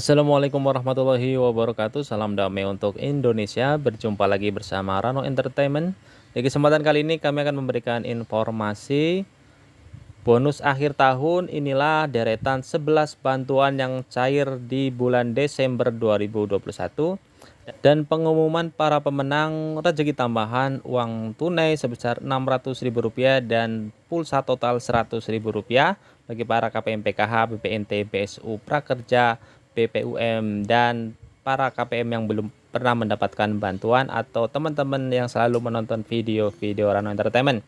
Assalamualaikum warahmatullahi wabarakatuh. Salam damai untuk Indonesia. Berjumpa lagi bersama Rano Entertainment. Di kesempatan kali ini kami akan memberikan informasi Bonus akhir tahun. Inilah deretan 11 bantuan yang cair di bulan Desember 2021 Dan pengumuman para pemenang rezeki tambahan uang tunai sebesar Rp600.000 dan pulsa total Rp100.000 bagi para KPM PKH, BPNT, BSU, Prakerja, BPUM dan para KPM yang belum pernah mendapatkan bantuan atau teman-teman yang selalu menonton video-video Rano Entertainment.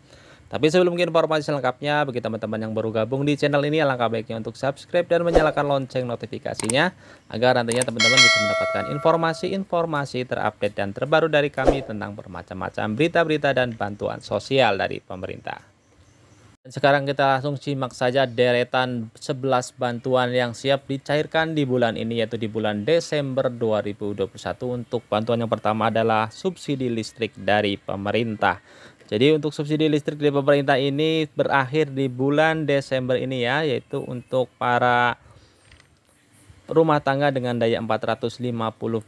Tapi sebelum ke informasi selengkapnya, bagi teman-teman yang baru gabung di channel ini, alangkah baiknya untuk subscribe dan menyalakan lonceng notifikasinya, agar nantinya teman-teman bisa mendapatkan informasi-informasi terupdate dan terbaru dari kami tentang bermacam-macam berita-berita dan bantuan sosial dari pemerintah. Sekarang kita langsung simak saja deretan 11 bantuan yang siap dicairkan di bulan ini yaitu di bulan Desember 2021 untuk bantuan yang pertama adalah subsidi listrik dari pemerintah. Jadi untuk subsidi listrik dari pemerintah ini berakhir di bulan Desember ini ya yaitu untuk para rumah tangga dengan daya 450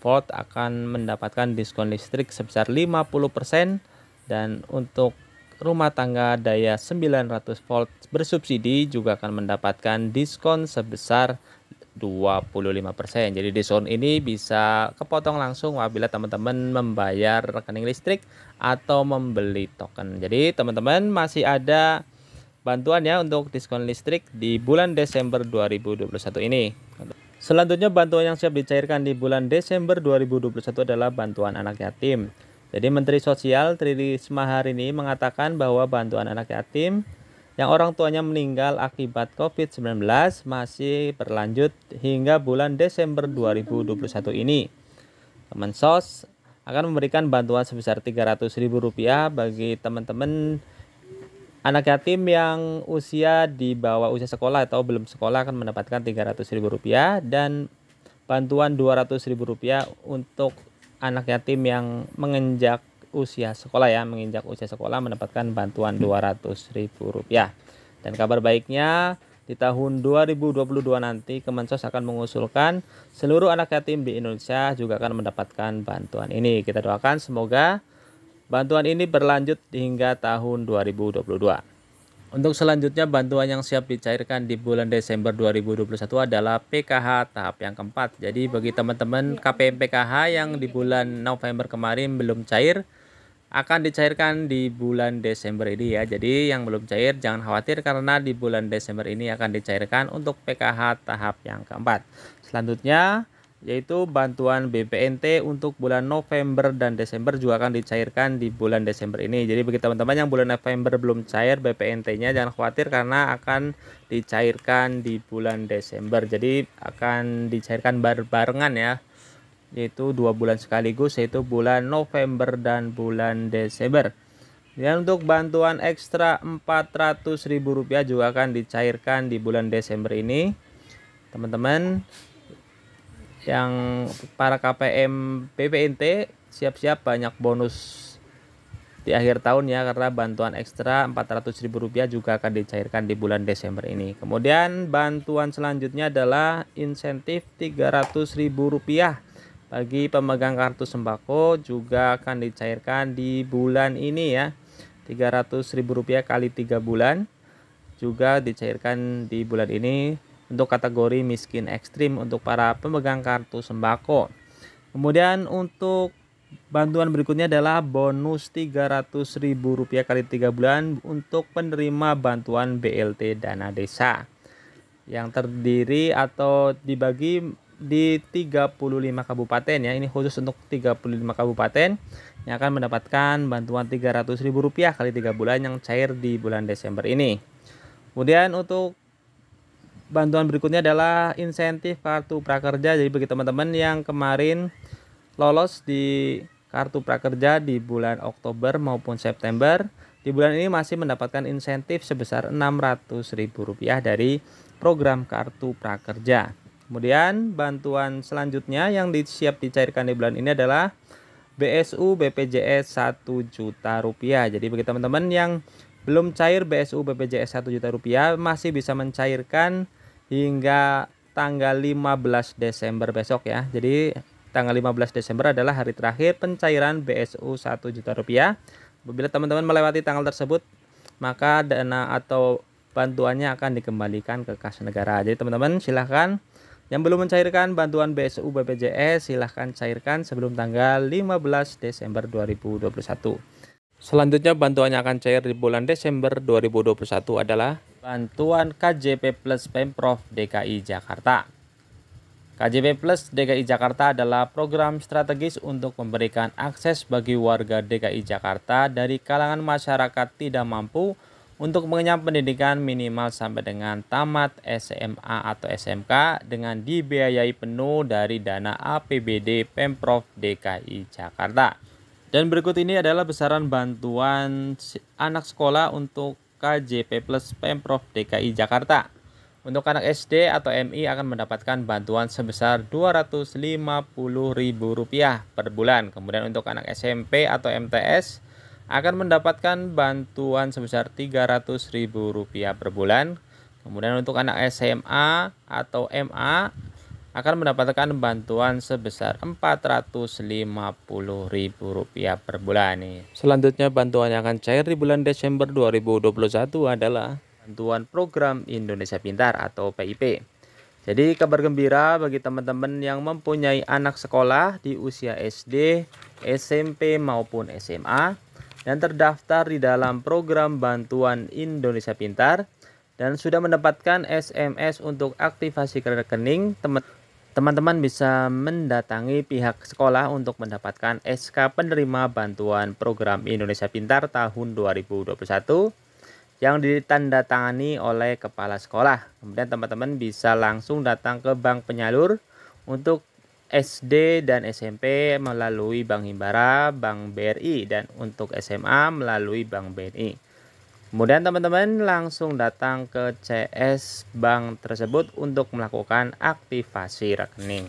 volt akan mendapatkan diskon listrik sebesar 50% dan untuk rumah tangga daya 900 volt bersubsidi juga akan mendapatkan diskon sebesar 25%. Jadi diskon ini bisa kepotong langsung apabila teman-teman membayar rekening listrik atau membeli token. Jadi teman-teman masih ada bantuan ya untuk diskon listrik di bulan Desember 2021 ini. Selanjutnya bantuan yang siap dicairkan di bulan Desember 2021 adalah bantuan anak yatim. Jadi Menteri Sosial Tri Risma hari ini mengatakan bahwa bantuan anak yatim yang orang tuanya meninggal akibat COVID-19 masih berlanjut hingga bulan Desember 2021 ini. Kemensos akan memberikan bantuan sebesar Rp300.000 bagi teman-teman anak yatim yang usia di bawah usia sekolah atau belum sekolah akan mendapatkan Rp300.000 dan bantuan Rp200.000 untuk anak yatim yang menginjak usia sekolah ya, menginjak usia sekolah mendapatkan bantuan Rp200.000. Dan kabar baiknya di tahun 2022 nanti Kemensos akan mengusulkan seluruh anak yatim di Indonesia juga akan mendapatkan bantuan ini. Kita doakan semoga bantuan ini berlanjut hingga tahun 2022. Untuk selanjutnya bantuan yang siap dicairkan di bulan Desember 2021 adalah PKH tahap yang keempat. Jadi bagi teman-teman KPM PKH yang di bulan November kemarin belum cair akan dicairkan di bulan Desember ini ya. Jadi yang belum cair jangan khawatir karena di bulan Desember ini akan dicairkan untuk PKH tahap yang keempat. Selanjutnya yaitu bantuan BPNT untuk bulan November dan Desember juga akan dicairkan di bulan Desember ini. Jadi bagi teman-teman yang bulan November belum cair BPNT-nya jangan khawatir karena akan dicairkan di bulan Desember. Jadi akan dicairkan barengan ya. Yaitu dua bulan sekaligus yaitu bulan November dan bulan Desember. Dan untuk bantuan ekstra Rp400.000 juga akan dicairkan di bulan Desember ini. Teman-teman yang para KPM PPNT siap-siap banyak bonus di akhir tahun ya karena bantuan ekstra Rp400.000 juga akan dicairkan di bulan Desember ini. Kemudian bantuan selanjutnya adalah insentif Rp300.000 bagi pemegang kartu sembako juga akan dicairkan di bulan ini ya. Rp300.000 kali 3 bulan juga dicairkan di bulan ini untuk kategori miskin ekstrim untuk para pemegang kartu sembako. Kemudian untuk bantuan berikutnya adalah bonus Rp300.000 kali 3 bulan untuk penerima bantuan BLT dana desa yang terdiri atau dibagi di 35 kabupaten ya. Ini khusus untuk 35 kabupaten yang akan mendapatkan bantuan Rp300.000 kali 3 bulan yang cair di bulan Desember ini. Kemudian untuk bantuan berikutnya adalah insentif kartu prakerja. Jadi bagi teman-teman yang kemarin lolos di kartu prakerja di bulan Oktober maupun September, di bulan ini masih mendapatkan insentif sebesar Rp600.000 dari program kartu prakerja. Kemudian bantuan selanjutnya yang disiap dicairkan di bulan ini adalah BSU BPJS 1 juta rupiah. Jadi bagi teman-teman yang belum cair BSU BPJS 1 juta rupiah masih bisa mencairkan hingga tanggal 15 Desember besok ya. Jadi tanggal 15 Desember adalah hari terakhir pencairan BSU 1 juta rupiah. Apabila teman-teman melewati tanggal tersebut, maka dana atau bantuannya akan dikembalikan ke kas negara. Jadi teman-teman silahkan yang belum mencairkan bantuan BSU BPJS silahkan cairkan sebelum tanggal 15 Desember 2021. Selanjutnya bantuannya akan cair di bulan Desember 2021 adalah bantuan KJP Plus Pemprov DKI Jakarta. KJP Plus DKI Jakarta adalah program strategis untuk memberikan akses bagi warga DKI Jakarta dari kalangan masyarakat tidak mampu untuk mengenyam pendidikan minimal sampai dengan tamat SMA atau SMK dengan dibiayai penuh dari dana APBD Pemprov DKI Jakarta. Dan berikut ini adalah besaran bantuan anak sekolah untuk KJP Plus Pemprov DKI Jakarta. Untuk anak SD atau MI akan mendapatkan bantuan sebesar Rp250.000 per bulan. Kemudian untuk anak SMP atau MTS akan mendapatkan bantuan sebesar Rp300.000 per bulan. Kemudian untuk anak SMA atau MA akan mendapatkan bantuan sebesar Rp450.000 per bulan nih. Selanjutnya bantuan yang akan cair di bulan Desember 2021 adalah bantuan program Indonesia Pintar atau PIP. Jadi kabar gembira bagi teman-teman yang mempunyai anak sekolah di usia SD, SMP maupun SMA yang terdaftar di dalam program bantuan Indonesia Pintar dan sudah mendapatkan SMS untuk aktivasi rekening teman Teman-teman bisa mendatangi pihak sekolah untuk mendapatkan SK penerima bantuan program Indonesia Pintar tahun 2021 yang ditandatangani oleh kepala sekolah. Kemudian teman-teman bisa langsung datang ke bank penyalur untuk SD dan SMP melalui Bank Himbara, Bank BRI dan untuk SMA melalui Bank BNI. Kemudian teman-teman langsung datang ke CS bank tersebut untuk melakukan aktivasi rekening.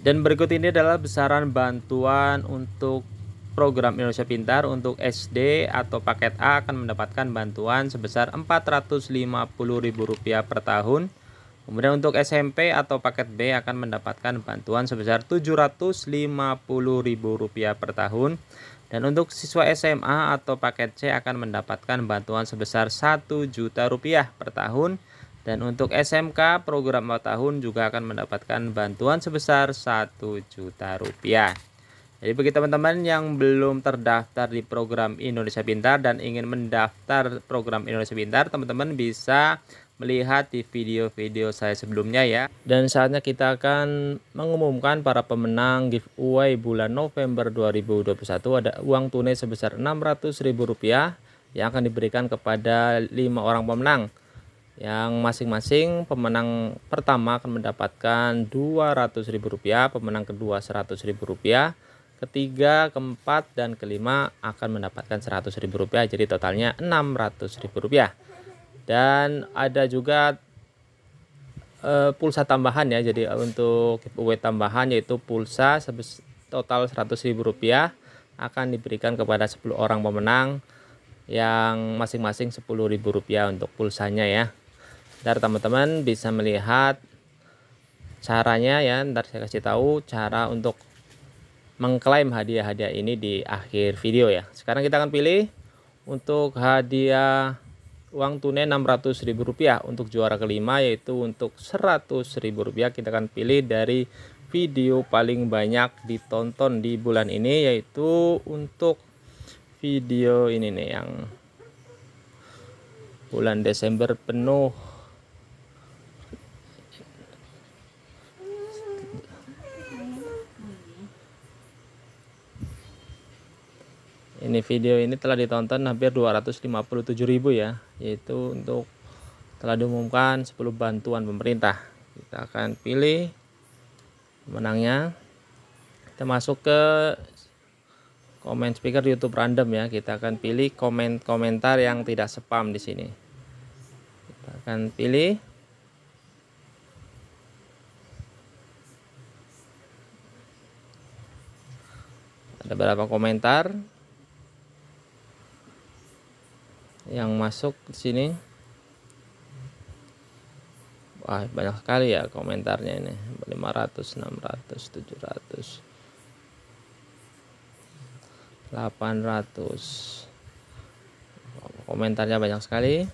Dan berikut ini adalah besaran bantuan untuk program Indonesia Pintar untuk SD atau paket A akan mendapatkan bantuan sebesar Rp450.000 per tahun. Kemudian untuk SMP atau paket B akan mendapatkan bantuan sebesar Rp750.000 per tahun. Dan untuk siswa SMA atau paket C akan mendapatkan bantuan sebesar 1 juta rupiah per tahun. Dan untuk SMK program 4 tahun juga akan mendapatkan bantuan sebesar 1 juta rupiah. Jadi bagi teman-teman yang belum terdaftar di program Indonesia Pintar dan ingin mendaftar program Indonesia Pintar, teman-teman bisa melihat di video-video saya sebelumnya ya. Dan saatnya kita akan mengumumkan para pemenang giveaway bulan November 2021 ada uang tunai sebesar Rp600.000 yang akan diberikan kepada lima orang pemenang. Yang masing-masing pemenang pertama akan mendapatkan Rp200.000, pemenang kedua Rp100.000, ketiga, keempat, dan kelima akan mendapatkan Rp100.000. Jadi totalnya Rp600.000 dan ada juga uh, pulsa tambahan ya. Jadi untuk giveaway tambahan yaitu pulsa total Rp100.000 akan diberikan kepada 10 orang pemenang yang masing-masing Rp10.000 untuk pulsanya ya. Dan teman-teman bisa melihat caranya ya. Ntar saya kasih tahu cara untuk mengklaim hadiah-hadiah ini di akhir video ya. Sekarang kita akan pilih untuk hadiah uang tunai Rp600.000 untuk juara kelima yaitu untuk Rp100.000 kita akan pilih dari video paling banyak ditonton di bulan ini yaitu untuk video ini nih yang bulan Desember penuh ini video ini telah ditonton hampir 257.000 ya yaitu untuk telah diumumkan 10 bantuan pemerintah. Kita akan pilih pemenangnya. Kita masuk ke komen speaker YouTube random ya. Kita akan pilih komen komentar yang tidak spam di sini. Kita akan pilih ada beberapa komentar yang masuk di sini Wah, banyak sekali ya komentarnya ini. 500, 600, 700. 800. Komentarnya banyak sekali.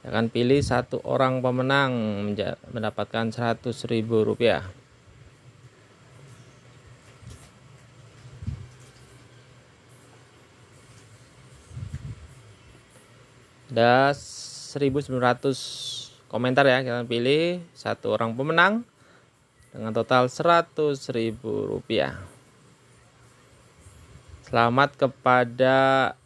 Akan pilih satu orang pemenang mendapatkan 100.000 rupiah. Ada 1900 komentar ya kita pilih satu orang pemenang dengan total 100.000 rupiah. Selamat kepada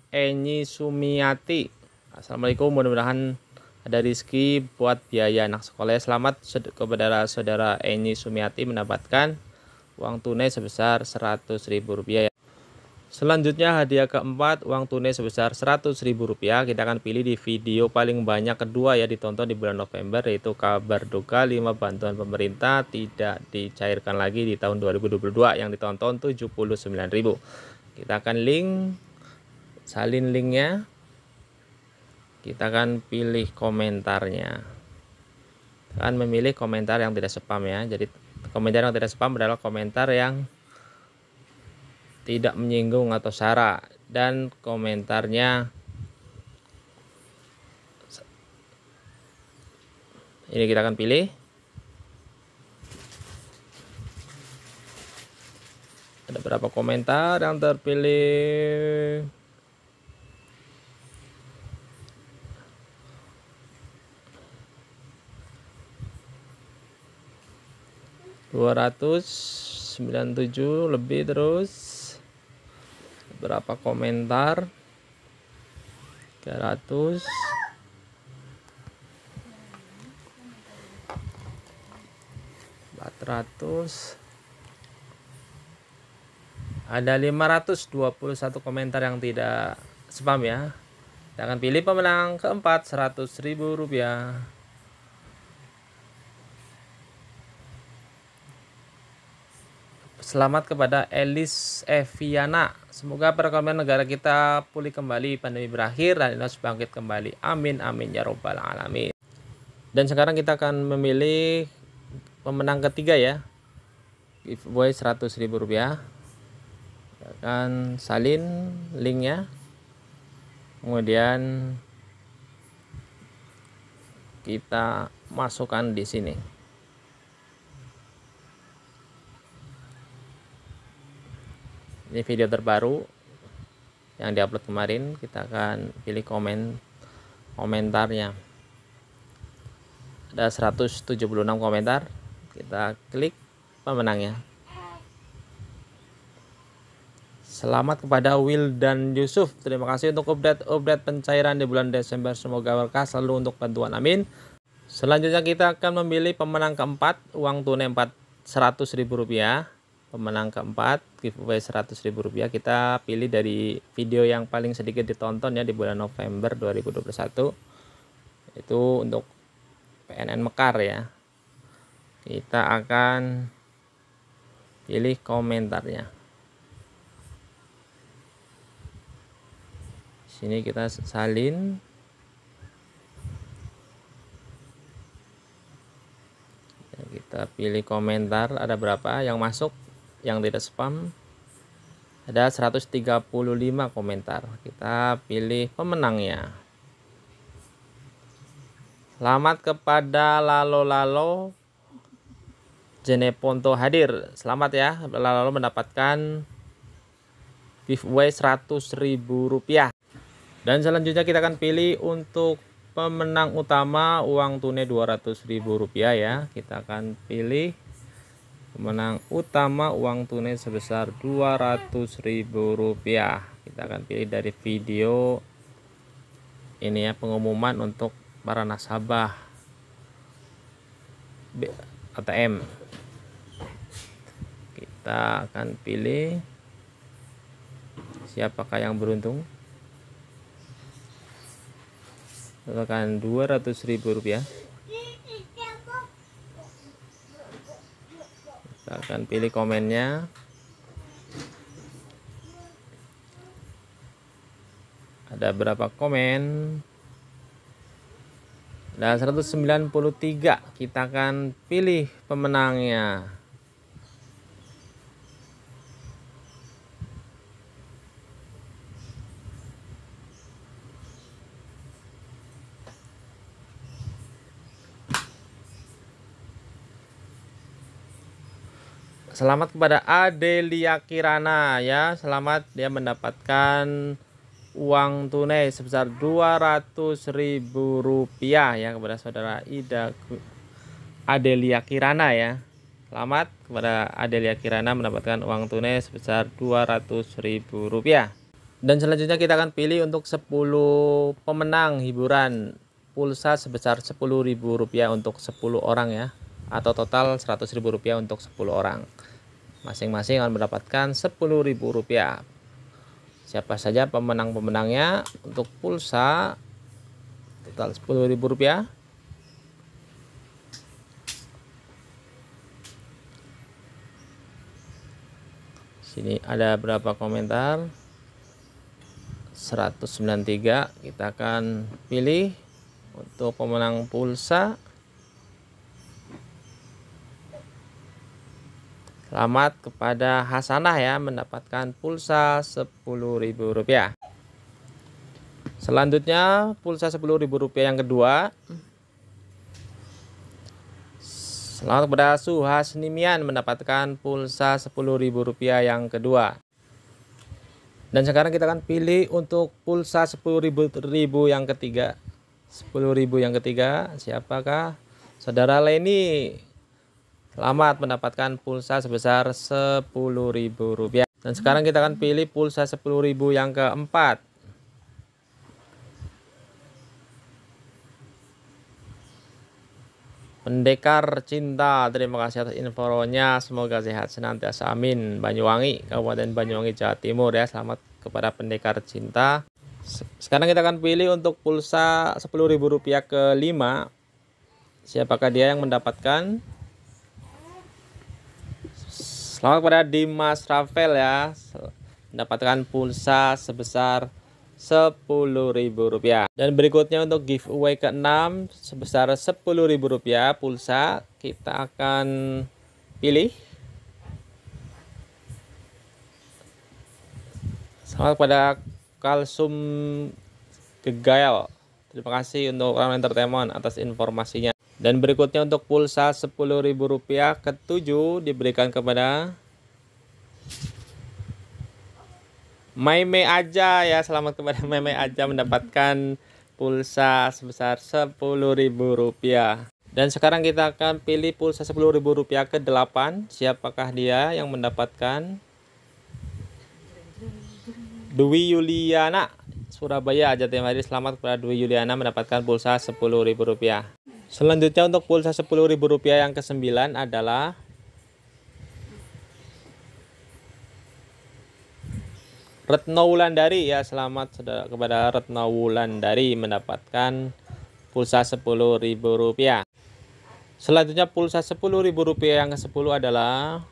Eni Sumiati. Assalamualaikum mudah-mudahan ada rezeki buat biaya anak sekolah. Selamat kepada saudara Eni Sumiati mendapatkan uang tunai sebesar 100.000 rupiah Selanjutnya hadiah keempat uang tunai sebesar Rp100.000 kita akan pilih di video paling banyak kedua ya ditonton di bulan November yaitu kabar duka 5 bantuan pemerintah tidak dicairkan lagi di tahun 2022 yang ditonton 79.000 kita akan link salin linknya. Kita akan pilih komentarnya. Akan memilih komentar yang tidak spam ya. Jadi komentar yang tidak spam adalah komentar yang tidak menyinggung atau sara. Dan komentarnya ini kita akan pilih. Ada berapa komentar yang terpilih? Dua ratus sembilan tujuh lebih terus berapa komentar? 300 400 ada 521 komentar yang tidak spam ya. Akan pilih pemenang keempat 100.000 rupiah. Selamat kepada Elis Eviana. Semoga perekonomian negara kita pulih kembali, pandemi berakhir, dan Indonesia bangkit kembali. Amin, amin, ya robbal alamin. Dan sekarang kita akan memilih pemenang ketiga ya. Giveaway 100 ribu rupiah. Akan salin linknya. Kemudian kita masukkan di sini. Ini video terbaru yang diupload kemarin kita akan pilih komen komentarnya ada 176 komentar kita klik pemenangnya Selamat kepada Will dan Yusuf. Terima kasih untuk update-update pencairan di bulan Desember. Semoga berkah selalu untuk bantuan. Amin. Selanjutnya kita akan memilih pemenang keempat. Uang tunai 400 ribu rupiah pemenang keempat giveaway ribu rupiah. Kita pilih dari video yang paling sedikit ditonton ya di bulan November 2021 itu untuk PNN Mekar ya. Kita akan pilih komentarnya. Sini kita salin. Kita pilih komentar. Ada berapa yang masuk yang tidak spam. Ada 135 komentar. Kita pilih pemenangnya. Selamat kepada Lalo Lalo. Jeneponto hadir. Selamat ya Lalo mendapatkan giveaway 100.000 rupiah. Dan selanjutnya kita akan pilih untuk pemenang utama uang tunai 200.000 rupiah ya. Kita akan pilih pemenang utama uang tunai sebesar Rp200.000 kita akan pilih dari video ini ya pengumuman untuk para nasabah ATM kita akan pilih siapakah yang beruntung. Akan Rp200.000 kita akan pilih komennya. Ada berapa komen? Dan 193 kita akan pilih pemenangnya Selamat kepada Adelia Kirana ya. Selamat dia mendapatkan uang tunai sebesar ribu rupiah ya kepada saudara Ida Adelia Kirana ya. Selamat kepada Adelia Kirana mendapatkan uang tunai sebesar ribu rupiah. Dan selanjutnya kita akan pilih untuk 10 pemenang hiburan pulsa sebesar ribu rupiah untuk 10 orang ya atau total Rp100.000 untuk 10 orang. Masing-masing akan mendapatkan Rp10.000. Siapa saja pemenang-pemenangnya untuk pulsa total Rp10.000. Sini ada berapa komentar? 193 kita akan pilih untuk pemenang pulsa Selamat kepada Hasanah ya mendapatkan pulsa Rp10.000. Selanjutnya pulsa Rp10.000 yang kedua. Selamat kepada Suhasnimian mendapatkan pulsa Rp10.000 yang kedua. Dan sekarang kita akan pilih untuk pulsa Rp10.000 yang ketiga. Rp10.000 yang ketiga siapakah? Saudara Leni Selamat mendapatkan pulsa sebesar Rp10.000. Dan sekarang kita akan pilih pulsa Rp10.000 yang keempat. Pendekar cinta, terima kasih atas infonya. Semoga sehat senantiasa. Amin. Banyuwangi, Kabupaten Banyuwangi, Jawa Timur ya. Selamat kepada pendekar cinta. Sekarang kita akan pilih untuk pulsa Rp10.000 ke 5. Siapakah dia yang mendapatkan? Selamat kepada Dimas Rafael ya. Mendapatkan pulsa sebesar Rp10.000 dan berikutnya untuk giveaway ke-6 sebesar Rp10.000 pulsa kita akan pilih. Selamat kepada Kalsum Gegael Terima kasih untuk orang entertainment atas informasinya dan berikutnya untuk pulsa Rp10.000 ketujuh diberikan kepada Maime aja ya. Selamat kepada Maime aja mendapatkan pulsa sebesar Rp10.000. Dan sekarang kita akan pilih pulsa Rp10.000 ke 8. Siapakah dia yang mendapatkan? Dwi Yuliana Surabaya aja Mari selamat kepada Dwi Yuliana mendapatkan pulsa Rp10.000. Selanjutnya untuk pulsa Rp10.000 yang ke-9 adalah Retno Wulandari ya selamat saudara kepada Retno Wulandari mendapatkan pulsa Rp10.000. Selanjutnya pulsa Rp10.000 yang ke-10 adalah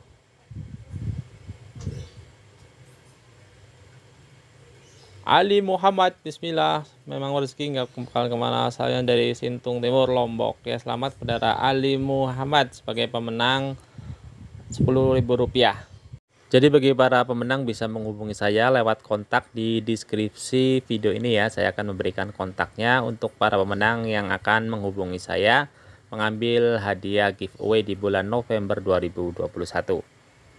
Ali Muhammad Bismillah. Memang rezeki nggak bakal ke mana asalnya dari Sintung Timur Lombok. Ya selamat kepada Ali Muhammad sebagai pemenang Rp10.000 jadi bagi para pemenang bisa menghubungi saya lewat kontak di deskripsi video ini ya. Saya akan memberikan kontaknya untuk para pemenang yang akan menghubungi saya mengambil hadiah giveaway di bulan November 2021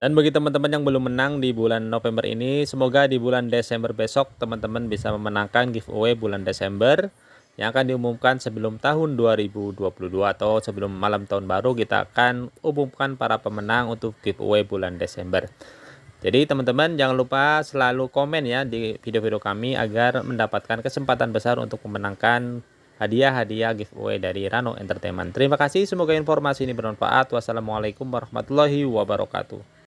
dan bagi teman-teman yang belum menang di bulan November ini, semoga di bulan Desember besok teman-teman bisa memenangkan giveaway bulan Desember yang akan diumumkan sebelum tahun 2022 atau sebelum malam tahun baru kita akan umumkan para pemenang untuk giveaway bulan Desember. Jadi teman-teman jangan lupa selalu komen ya di video-video kami agar mendapatkan kesempatan besar untuk memenangkan hadiah-hadiah giveaway dari Rano Entertainment. Terima kasih, semoga informasi ini bermanfaat. Wassalamualaikum warahmatullahi wabarakatuh.